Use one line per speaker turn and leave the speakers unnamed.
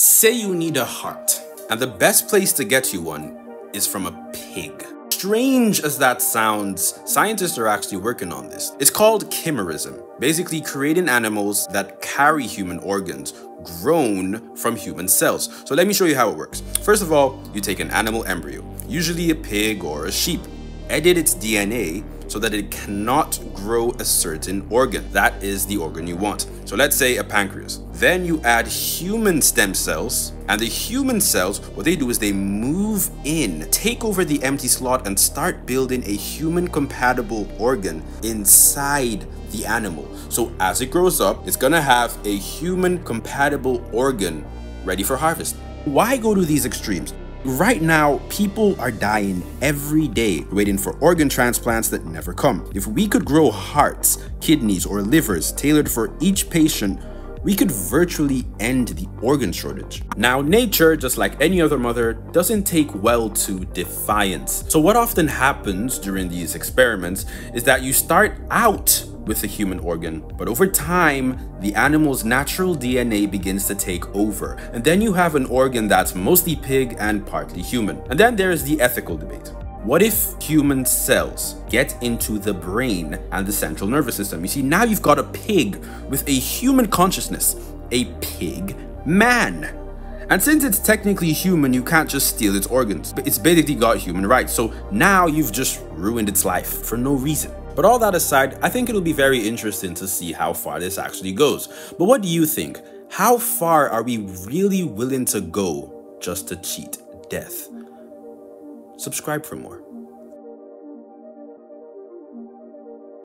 Say you need a heart, and the best place to get you one is from a pig. Strange as that sounds, scientists are actually working on this. It's called chimerism, basically creating animals that carry human organs grown from human cells. So let me show you how it works. First of all, you take an animal embryo, usually a pig or a sheep, edit its DNA so that it cannot grow a certain organ. That is the organ you want. So let's say a pancreas. Then you add human stem cells, and the human cells, what they do is they move in, take over the empty slot, and start building a human compatible organ inside the animal. So as it grows up, it's gonna have a human compatible organ ready for harvest. Why go to these extremes? Right now, people are dying every day waiting for organ transplants that never come. If we could grow hearts, kidneys, or livers tailored for each patient, we could virtually end the organ shortage. Now, nature, just like any other mother, doesn't take well to defiance. So what often happens during these experiments is that you start out with a human organ. But over time, the animal's natural DNA begins to take over. And then you have an organ that's mostly pig and partly human. And then there's the ethical debate. What if human cells get into the brain and the central nervous system? You see, now you've got a pig with a human consciousness, a pig man. And since it's technically human, you can't just steal its organs. But it's basically got human rights. So now you've just ruined its life for no reason. But all that aside, I think it'll be very interesting to see how far this actually goes. But what do you think? How far are we really willing to go just to cheat death? Subscribe for more.